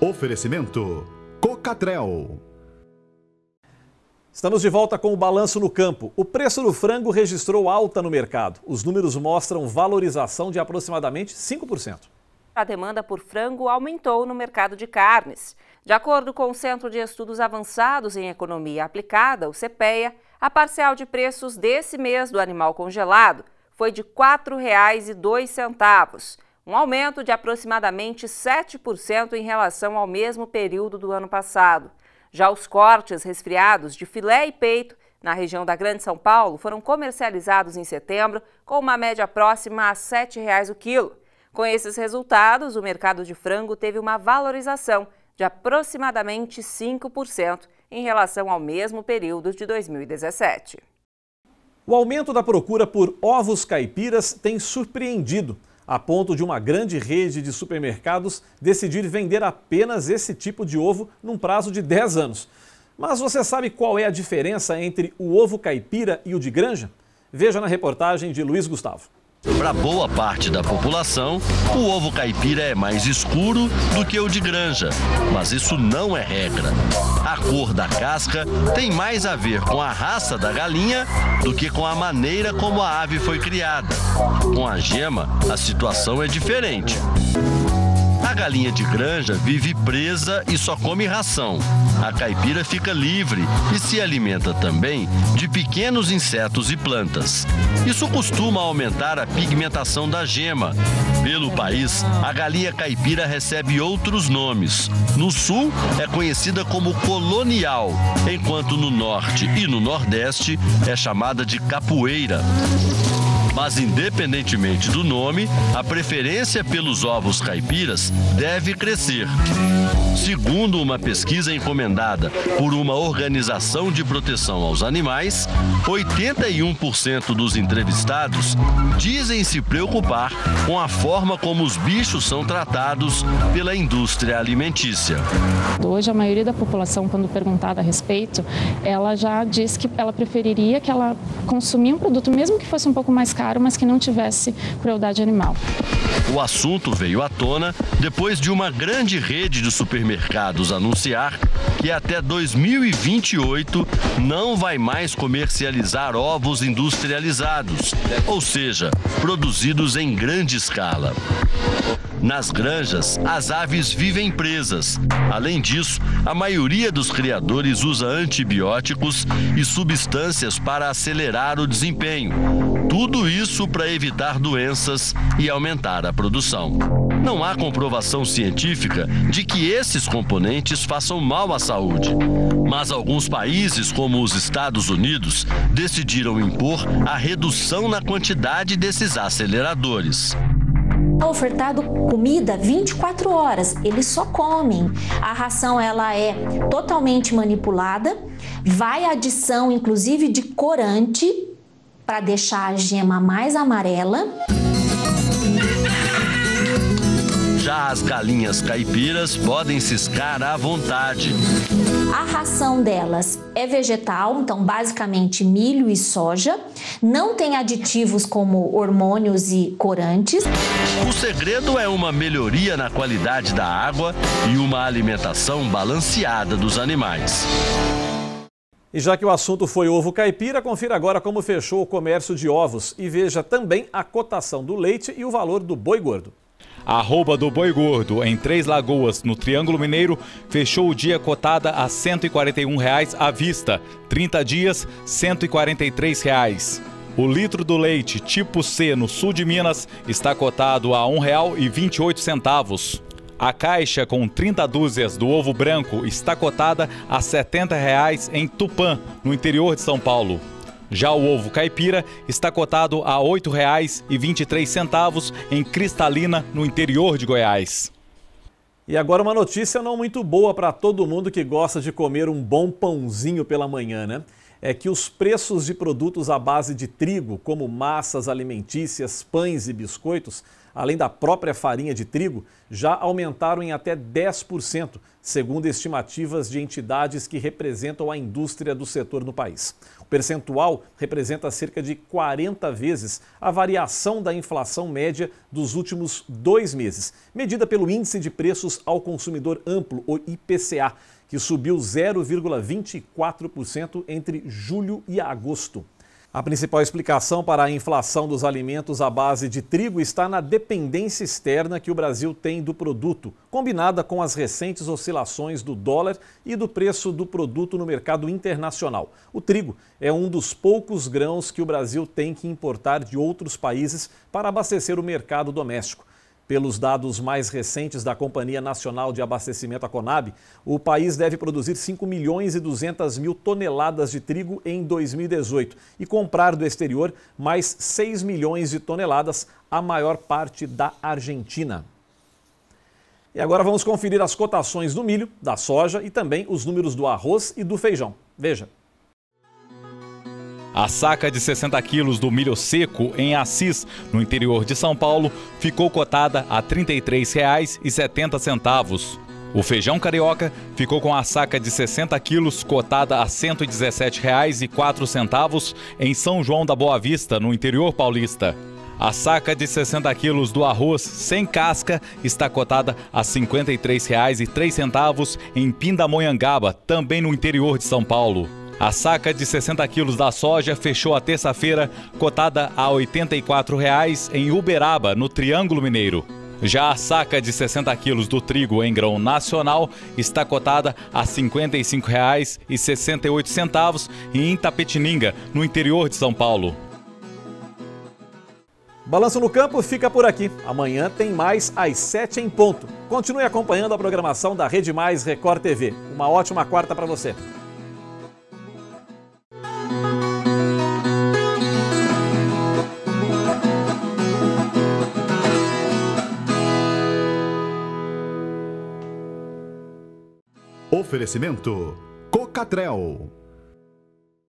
Oferecimento Cocatrel. Estamos de volta com o balanço no campo. O preço do frango registrou alta no mercado. Os números mostram valorização de aproximadamente 5%. A demanda por frango aumentou no mercado de carnes. De acordo com o Centro de Estudos Avançados em Economia Aplicada, o CPEA, a parcial de preços desse mês do animal congelado foi de R$ 4,02 um aumento de aproximadamente 7% em relação ao mesmo período do ano passado. Já os cortes resfriados de filé e peito na região da Grande São Paulo foram comercializados em setembro com uma média próxima a R$ 7,00 o quilo. Com esses resultados, o mercado de frango teve uma valorização de aproximadamente 5% em relação ao mesmo período de 2017. O aumento da procura por ovos caipiras tem surpreendido a ponto de uma grande rede de supermercados decidir vender apenas esse tipo de ovo num prazo de 10 anos. Mas você sabe qual é a diferença entre o ovo caipira e o de granja? Veja na reportagem de Luiz Gustavo. Para boa parte da população, o ovo caipira é mais escuro do que o de granja, mas isso não é regra. A cor da casca tem mais a ver com a raça da galinha do que com a maneira como a ave foi criada. Com a gema, a situação é diferente. Galinha de granja vive presa e só come ração. A caipira fica livre e se alimenta também de pequenos insetos e plantas. Isso costuma aumentar a pigmentação da gema. Pelo país, a galinha caipira recebe outros nomes. No sul, é conhecida como colonial, enquanto no norte e no nordeste é chamada de capoeira. Mas, independentemente do nome, a preferência pelos ovos caipiras deve crescer. Segundo uma pesquisa encomendada por uma organização de proteção aos animais, 81% dos entrevistados dizem se preocupar com a forma como os bichos são tratados pela indústria alimentícia. Hoje, a maioria da população, quando perguntada a respeito, ela já diz que ela preferiria que ela consumisse um produto, mesmo que fosse um pouco mais caro caro, mas que não tivesse crueldade animal. O assunto veio à tona depois de uma grande rede de supermercados anunciar que até 2028 não vai mais comercializar ovos industrializados, ou seja, produzidos em grande escala. Nas granjas, as aves vivem presas. Além disso, a maioria dos criadores usa antibióticos e substâncias para acelerar o desempenho. Tudo isso para evitar doenças e aumentar a produção. Não há comprovação científica de que esses componentes façam mal à saúde. Mas alguns países, como os Estados Unidos, decidiram impor a redução na quantidade desses aceleradores ofertado comida 24 horas, eles só comem. A ração ela é totalmente manipulada, vai adição inclusive de corante para deixar a gema mais amarela. As galinhas caipiras podem ciscar à vontade. A ração delas é vegetal, então basicamente milho e soja. Não tem aditivos como hormônios e corantes. O segredo é uma melhoria na qualidade da água e uma alimentação balanceada dos animais. E já que o assunto foi ovo caipira, confira agora como fechou o comércio de ovos e veja também a cotação do leite e o valor do boi gordo. Arroba do Boi Gordo, em Três Lagoas, no Triângulo Mineiro, fechou o dia cotada a 141 reais à vista. 30 dias, 143 reais. O litro do leite tipo C no sul de Minas está cotado a R$ 1,28. A caixa com 30 dúzias do ovo branco está cotada a 70 reais em Tupã, no interior de São Paulo. Já o ovo caipira está cotado a R$ 8,23 em Cristalina, no interior de Goiás. E agora uma notícia não muito boa para todo mundo que gosta de comer um bom pãozinho pela manhã, né? É que os preços de produtos à base de trigo, como massas alimentícias, pães e biscoitos, além da própria farinha de trigo, já aumentaram em até 10%, segundo estimativas de entidades que representam a indústria do setor no país. O percentual representa cerca de 40 vezes a variação da inflação média dos últimos dois meses, medida pelo Índice de Preços ao Consumidor Amplo, o IPCA, que subiu 0,24% entre julho e agosto. A principal explicação para a inflação dos alimentos à base de trigo está na dependência externa que o Brasil tem do produto, combinada com as recentes oscilações do dólar e do preço do produto no mercado internacional. O trigo é um dos poucos grãos que o Brasil tem que importar de outros países para abastecer o mercado doméstico. Pelos dados mais recentes da Companhia Nacional de Abastecimento, a Conab, o país deve produzir 5 milhões e 200 mil toneladas de trigo em 2018 e comprar do exterior mais 6 milhões de toneladas, a maior parte da Argentina. E agora vamos conferir as cotações do milho, da soja e também os números do arroz e do feijão. Veja. A saca de 60 quilos do milho seco em Assis, no interior de São Paulo, ficou cotada a R$ 33,70. O feijão carioca ficou com a saca de 60 quilos cotada a R$ 117,04 em São João da Boa Vista, no interior paulista. A saca de 60 quilos do arroz sem casca está cotada a R$ 53,03 em Pindamonhangaba, também no interior de São Paulo. A saca de 60 quilos da soja fechou a terça-feira cotada a R$ 84,00 em Uberaba, no Triângulo Mineiro. Já a saca de 60 quilos do trigo em grão nacional está cotada a R$ 55,68 em Itapetininga, no interior de São Paulo. Balanço no Campo fica por aqui. Amanhã tem mais às 7 em ponto. Continue acompanhando a programação da Rede Mais Record TV. Uma ótima quarta para você. Oferecimento Cocatrel.